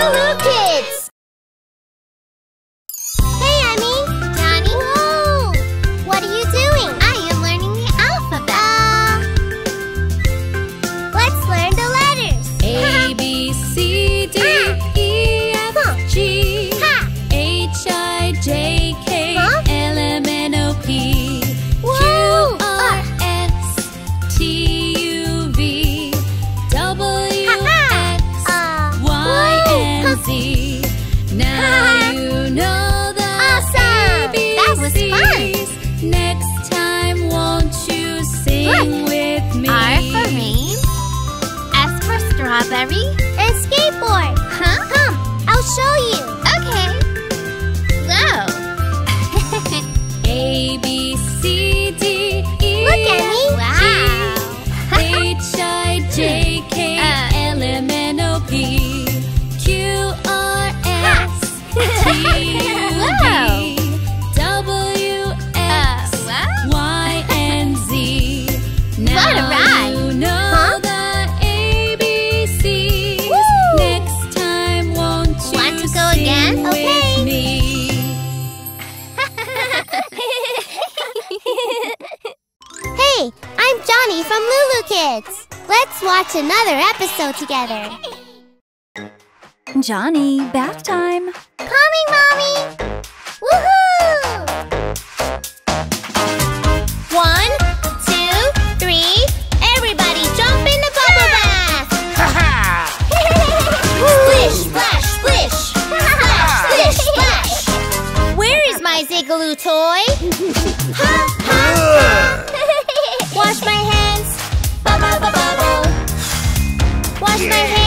Lulu Kid. glue toy. huh? Huh? Wash my hands. Bubble, bubble. Wash yeah. my hands.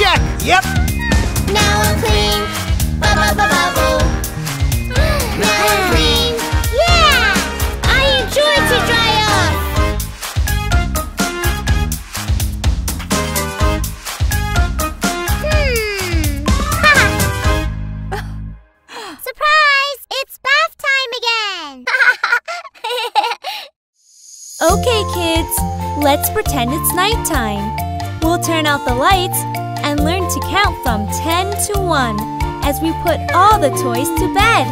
check. Yep. Now I'm clean. Bubble, bubble. ba. Now I'm ah. clean. Yeah! I enjoy to dry off. Hmm. Surprise! It's bath time again. okay, kids. Let's pretend it's nighttime. We'll turn out the lights learn to count from 10 to 1 as we put all the toys to bed.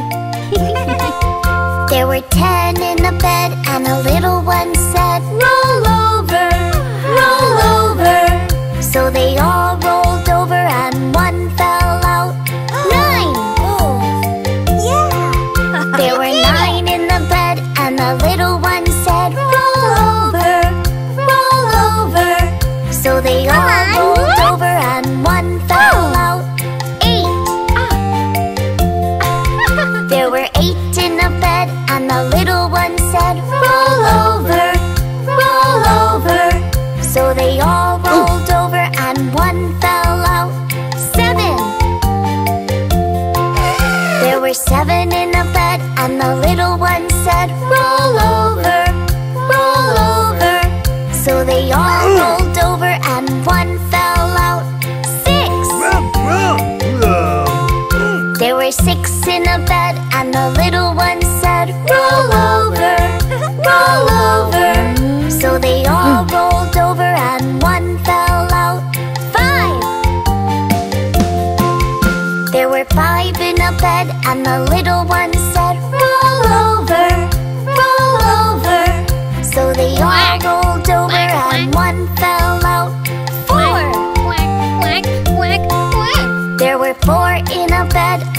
there were 10 in the bed and a little one said, Roll over, roll over. So they all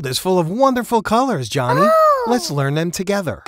world is full of wonderful colors, Johnny. Oh. Let's learn them together.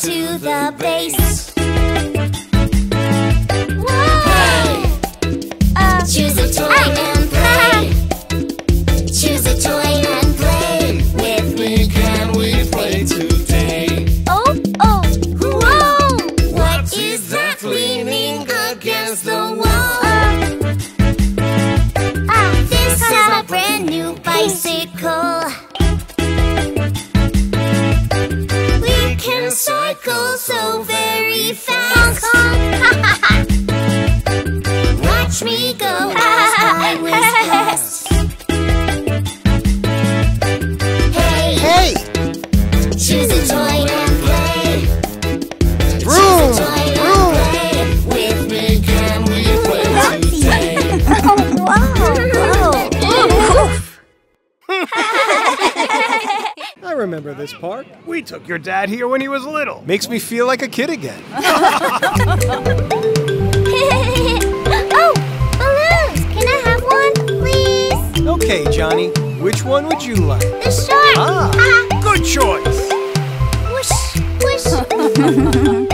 to the base. Uh, choose a toy and play. choose a toy and play. With me, can we play today? Oh, oh, whoa! What is that leaning against the wall? Uh, this is a brand new bicycle. remember this park? We took your dad here when he was little. Makes me feel like a kid again. oh, balloons! Can I have one, please? Okay, Johnny. Which one would you like? The shark! Ah, good choice! Whoosh, whoosh.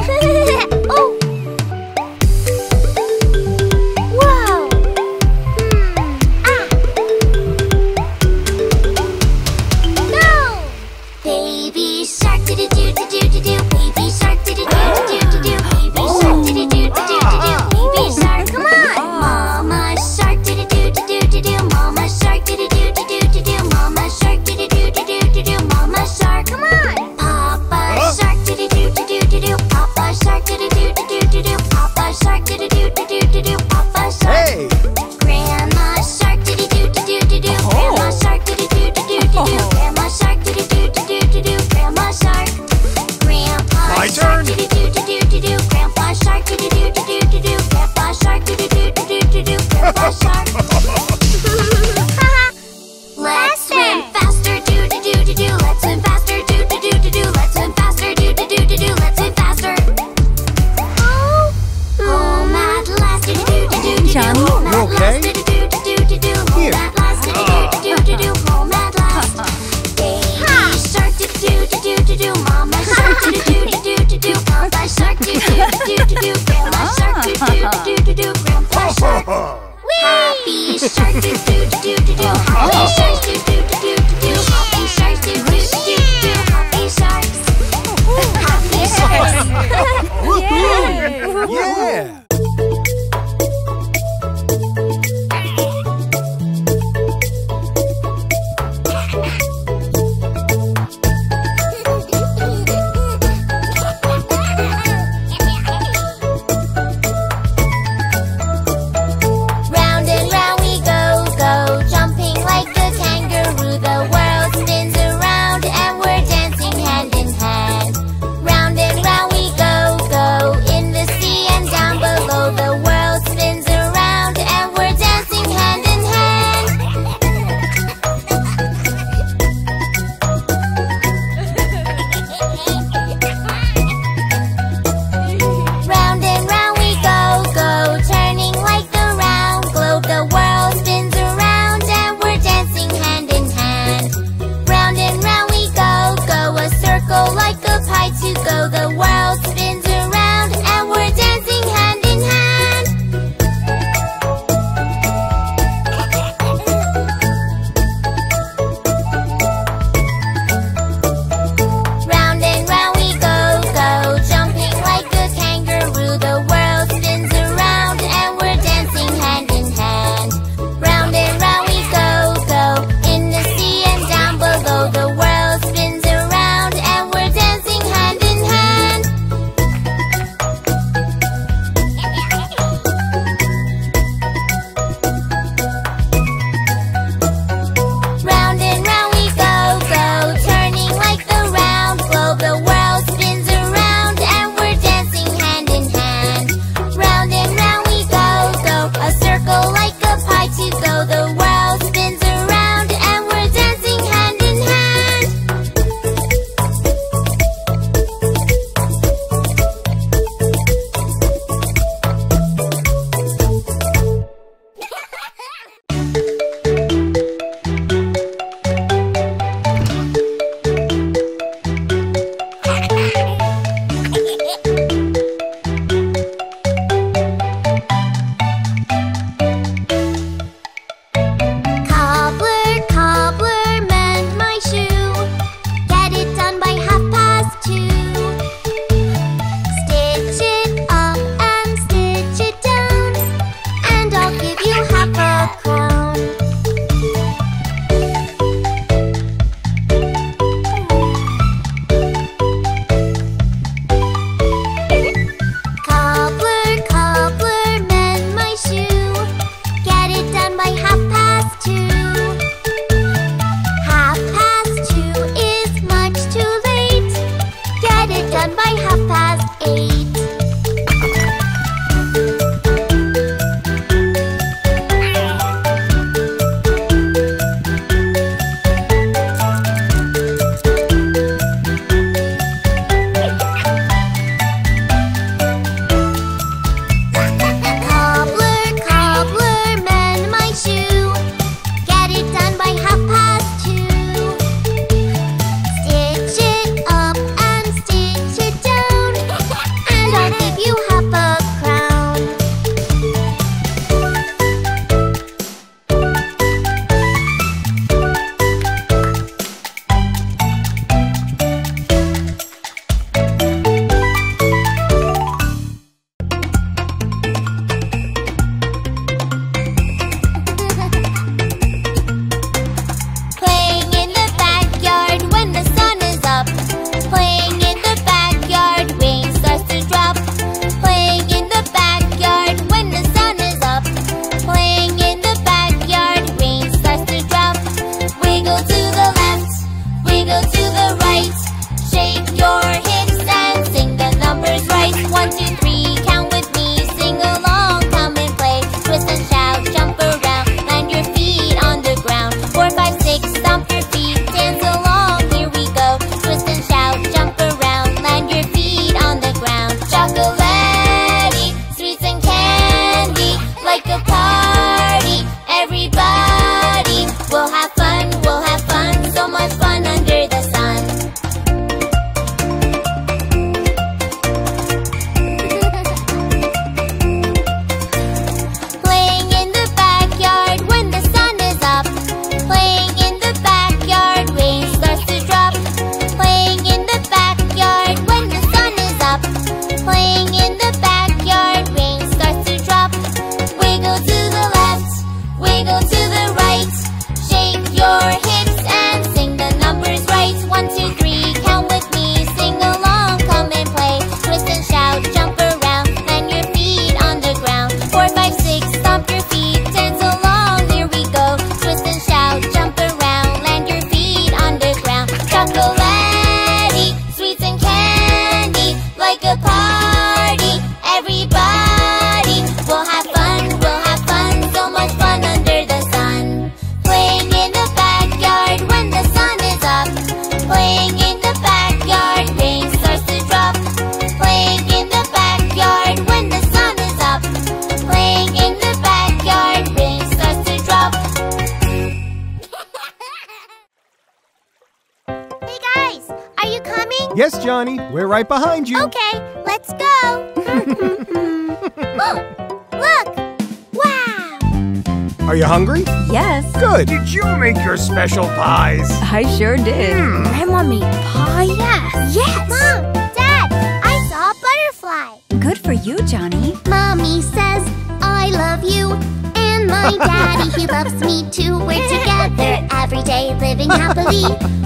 my daddy he loves me too. We're together every day, living happily.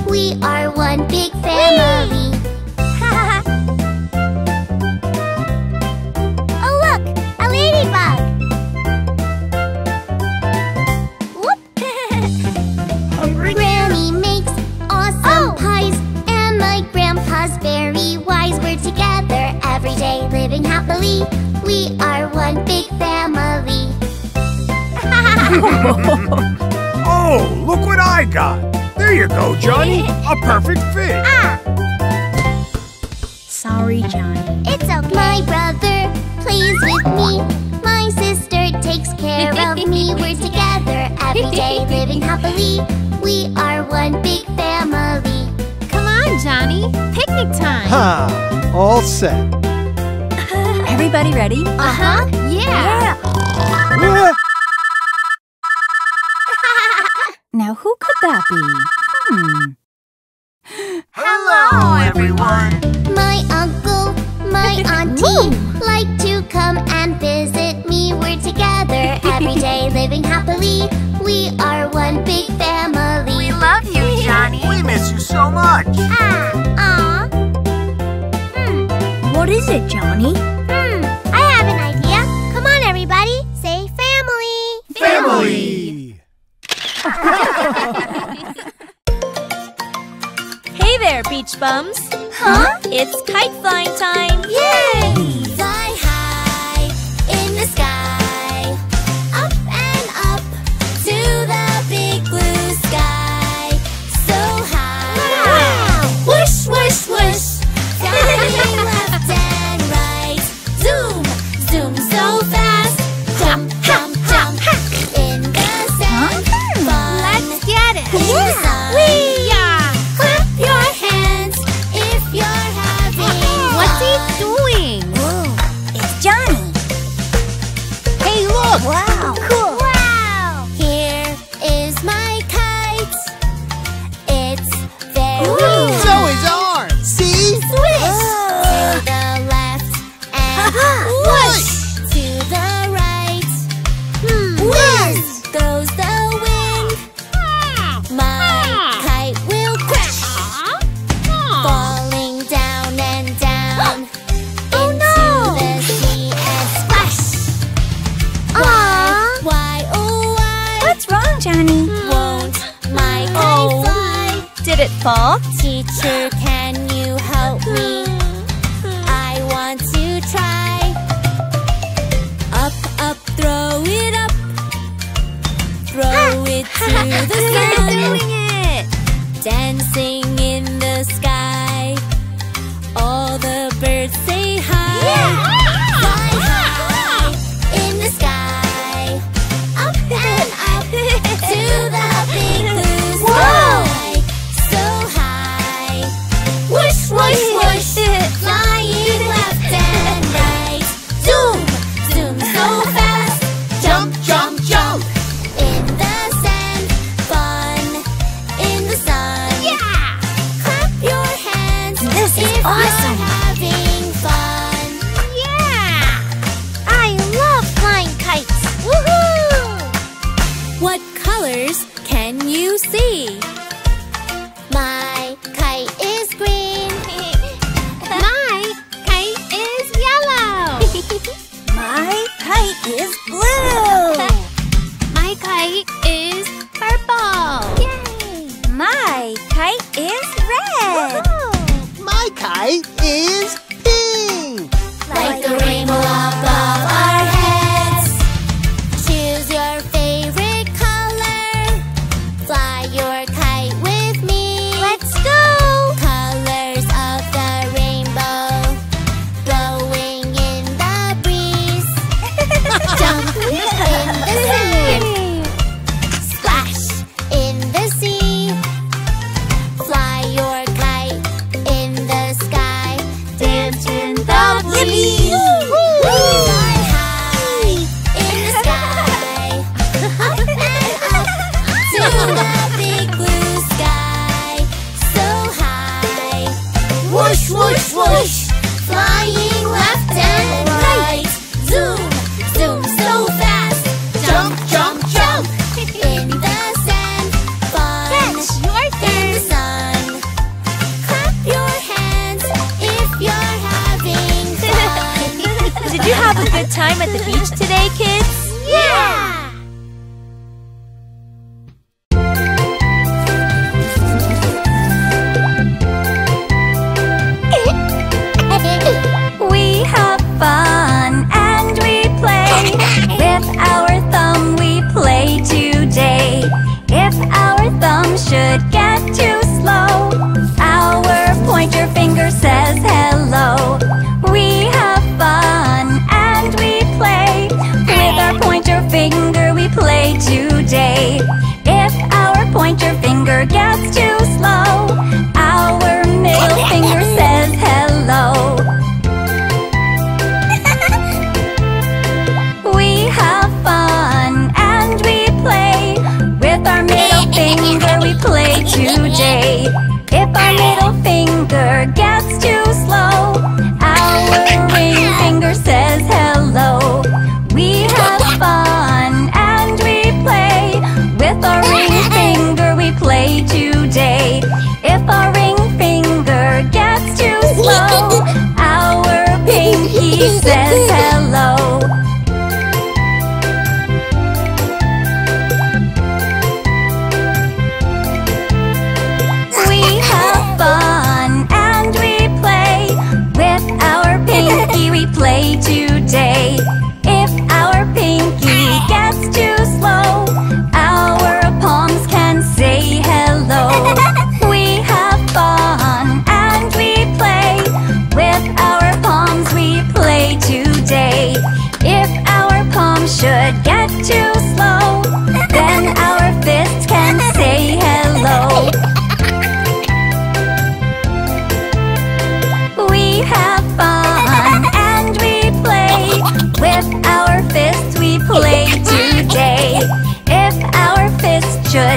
We are one big family. oh look, a ladybug. Whoop. Hungry. Granny makes awesome oh. pies, and my grandpa's very wise. We're together every day, living happily. We are one big family. oh, look what I got! There you go, Johnny! A perfect fit! Ah! Sorry, Johnny. It's okay. My brother plays with me. My sister takes care of me. We're together every day, living happily. We are one big family. Come on, Johnny. Picnic time. Ha! All set. Everybody ready? Uh-huh. Yeah. yeah.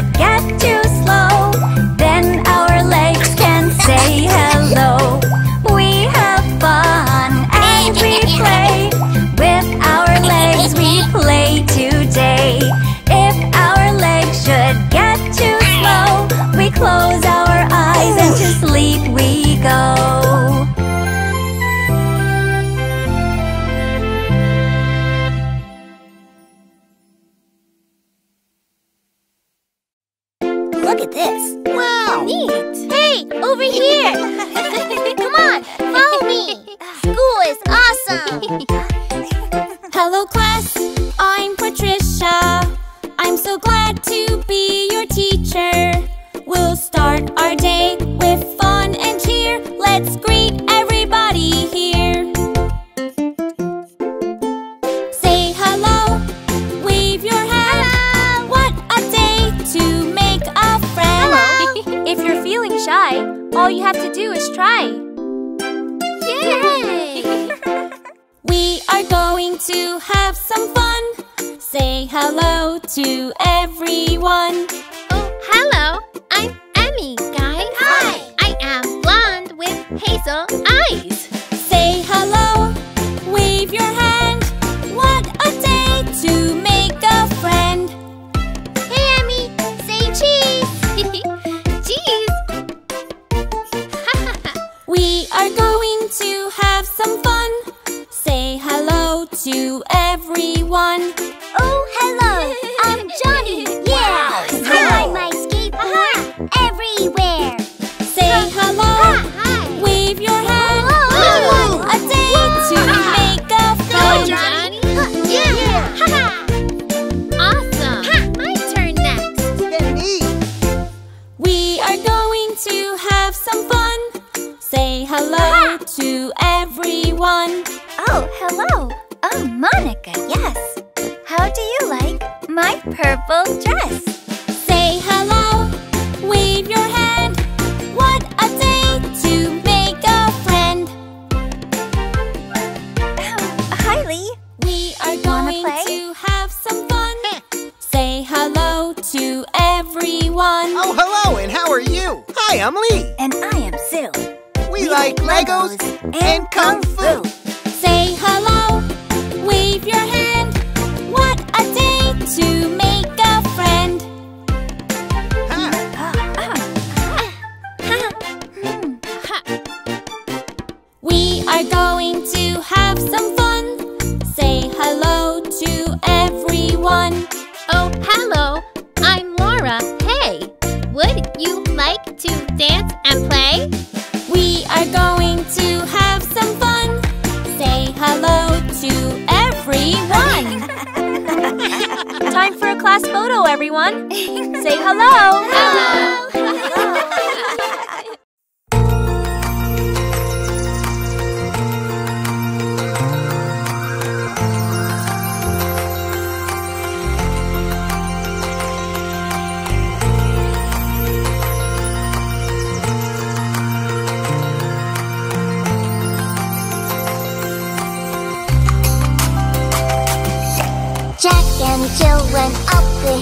Podcast. you purple dress.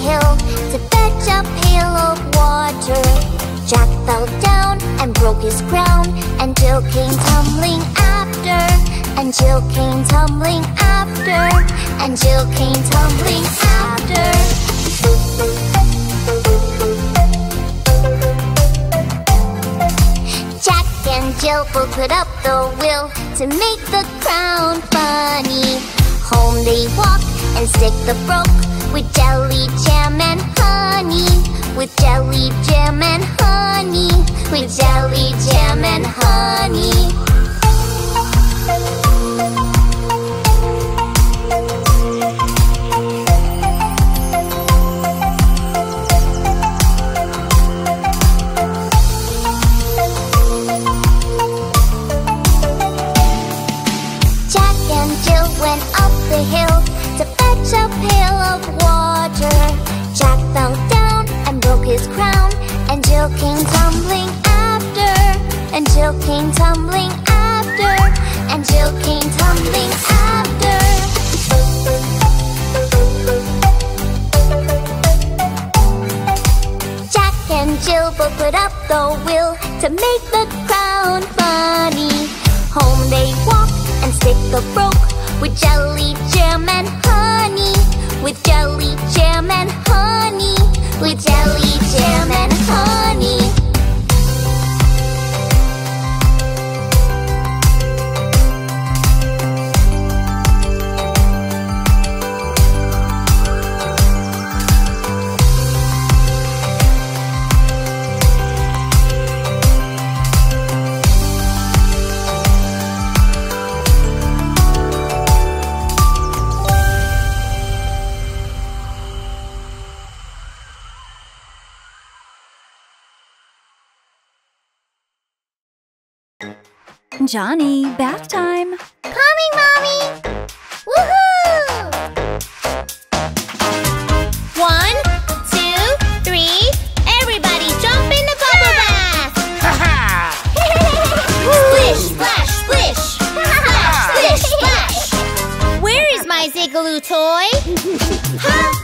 hill to fetch a pail of water. Jack fell down and broke his crown, and Jill came tumbling after. And Jill came tumbling after. And Jill came tumbling after. Jack and Jill both put up the will to make the crown funny. Home they walk and stick the broke with jelly jam and honey. With jelly jam and honey. With jelly jam and honey. Jill came tumbling after. And Jill came tumbling after. Jack and Jill both put up the will To make the crown funny. Home they walk and stick the broke With jelly, jam and honey. With jelly, jam and honey. With jelly, jam and Johnny, bath time! Coming, Mommy! Woohoo! One, two, three, everybody jump in the bubble bath! Ha-ha! splish, splash, splish! splash, splish, splash! Where is my Zigaloo toy? huh?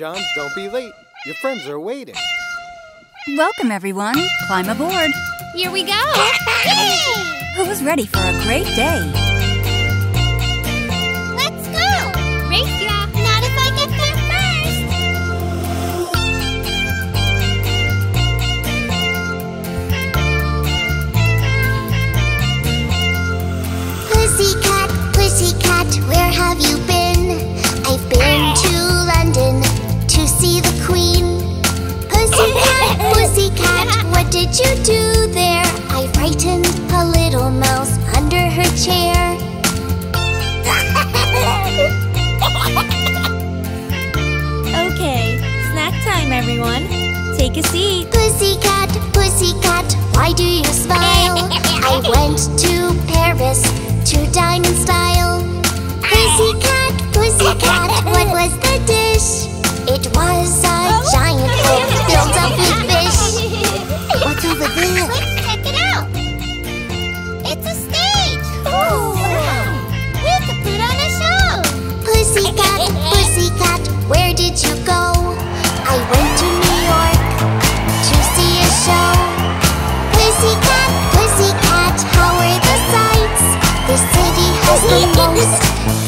John. Don't be late. Your friends are waiting. Welcome, everyone. Climb aboard. Here we go. Yay! Who's ready for a great day? Let's go. Race ya. Not if I get there first. Pussycat, pussycat, where have you been? did you do there? I frightened a little mouse under her chair. okay, snack time, everyone. Take a seat. Pussycat, pussycat, why do you smile? I went to Paris to dine in style. Pussycat, pussycat. Lost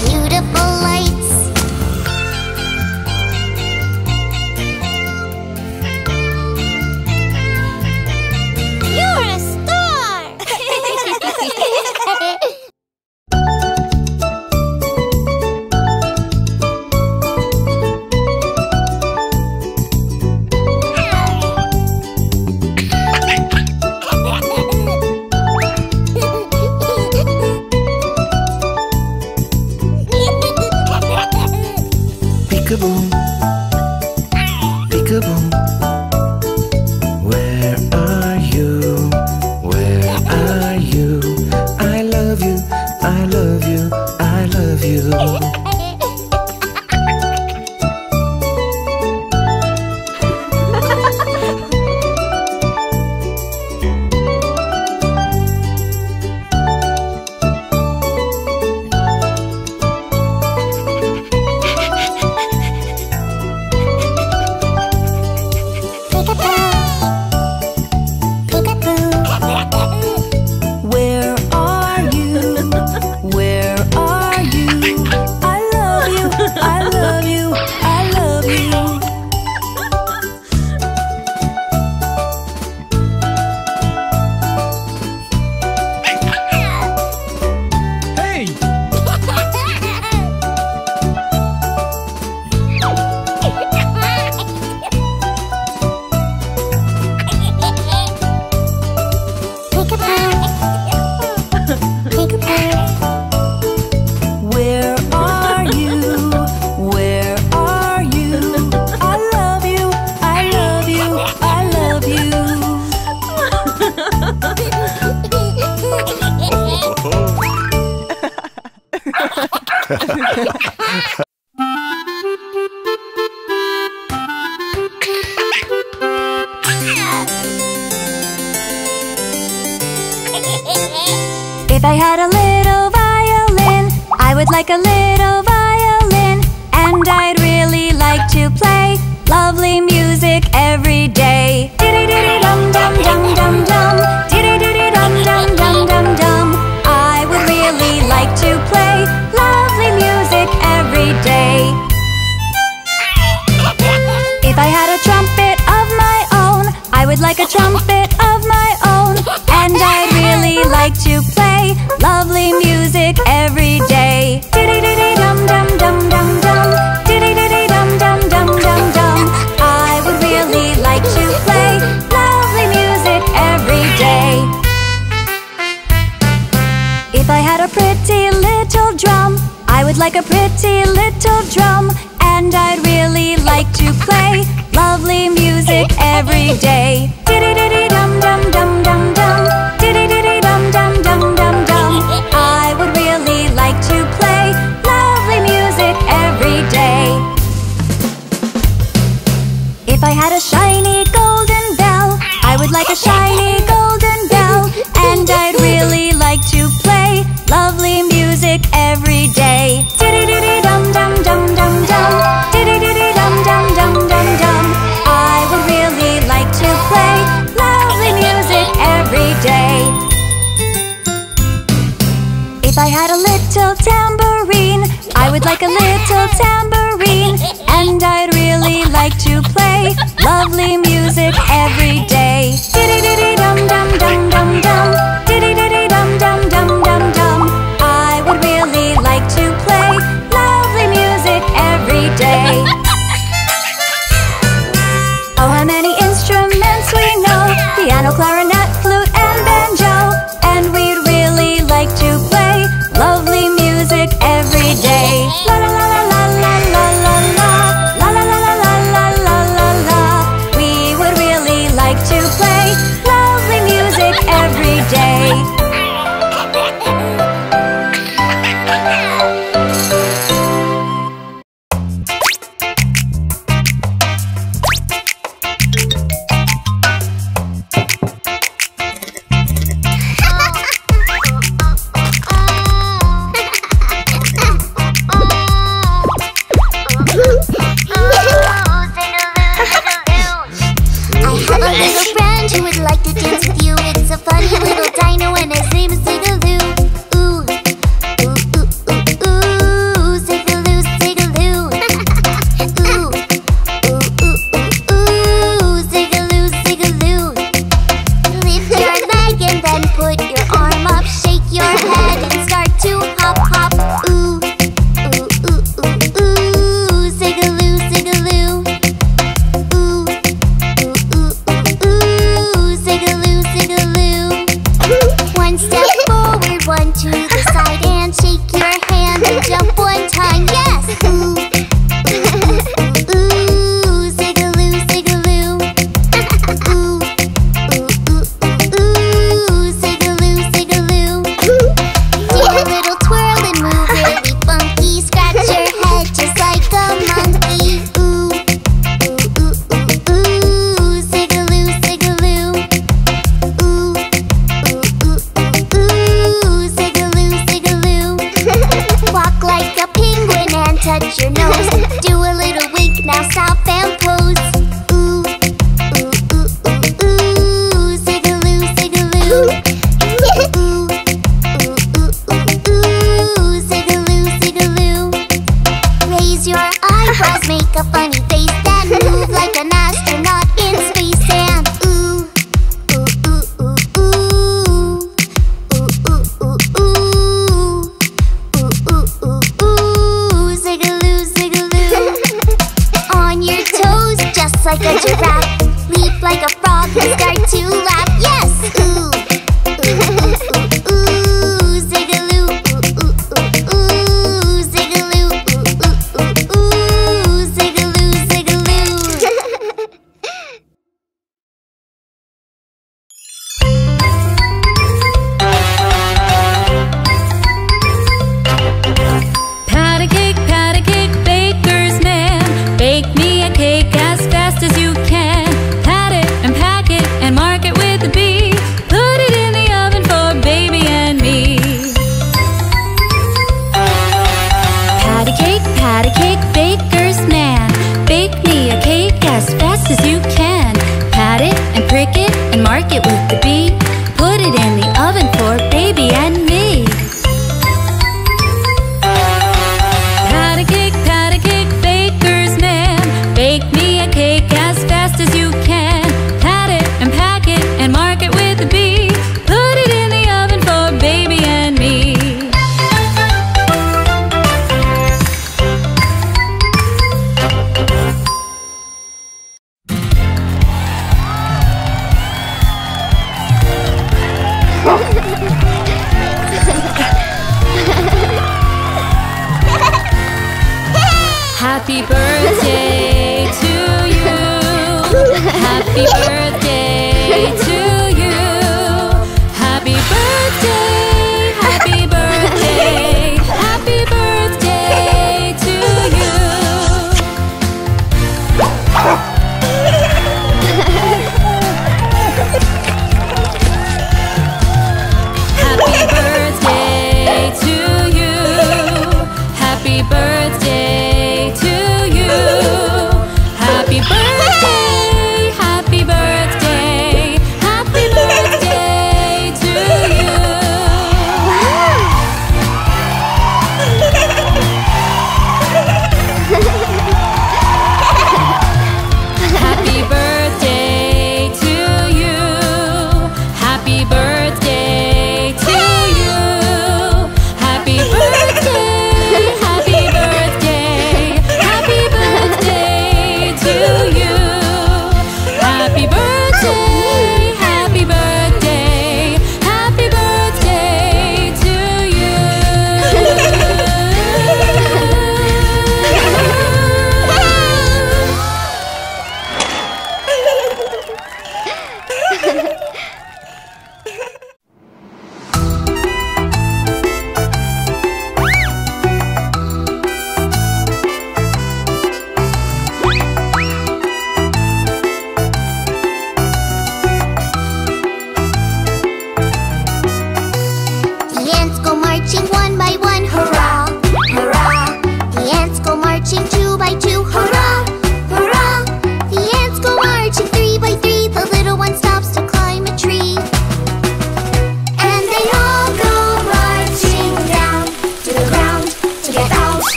like a pretty little drum And I'd really like to play lovely music every day.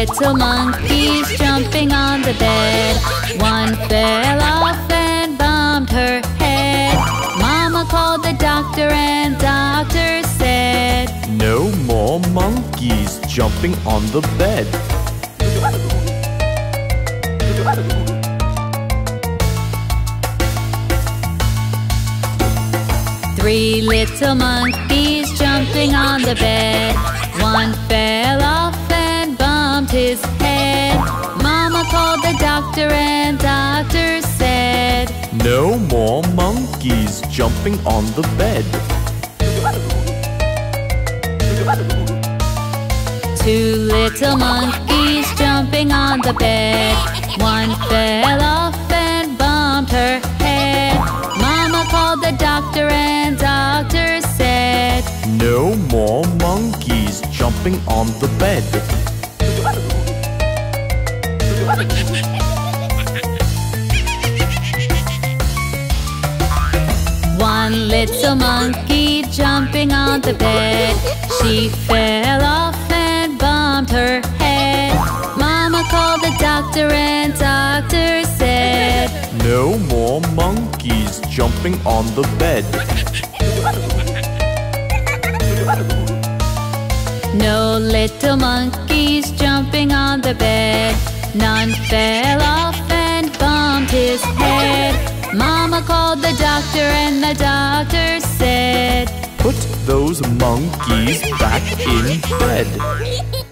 little monkeys jumping on the bed. One fell off and bumped her head. Mama called the doctor and doctor said, No more monkeys jumping on the bed. Three little monkeys jumping on the bed. One fell off called the doctor and doctor said No more monkeys jumping on the bed. Two little monkeys jumping on the bed. One fell off and bumped her head. Mama called the doctor and doctor said No more monkeys jumping on the bed. Little monkey jumping on the bed. She fell off and bumped her head. Mama called the doctor and doctor said, No more monkeys jumping on the bed. No little monkeys jumping on the bed. None fell off and bumped his head. Mama called the doctor and the doctor said, Put those monkeys back in bed.